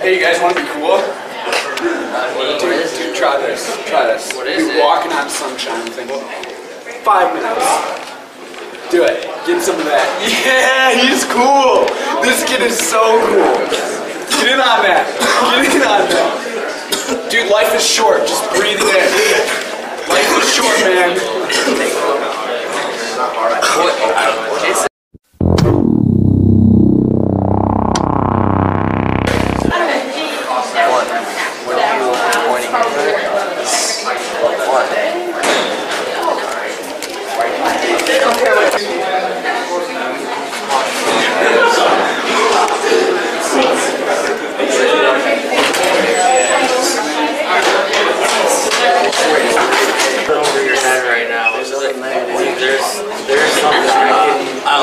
Hey, you guys want to be cool? Dude, dude, try this. Try this. What is dude, it? walking on sunshine thing. Five minutes. Do it. Get some of that. Yeah, he's cool. This kid is so cool. Get in on that. Get in on that. Dude, life is short. Just breathe it in. Life is short, man.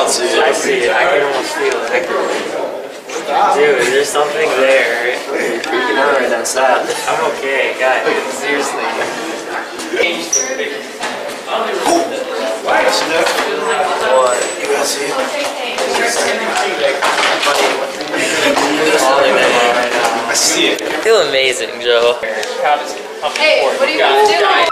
See it. I see it. I can almost feel it. I can, dude, there's something there. You're freaking out right now. Stop. I'm okay, guys. Seriously. What? You gonna see it? Falling right now. I see it. I feel amazing, Joe. Hey, what are you guys doing?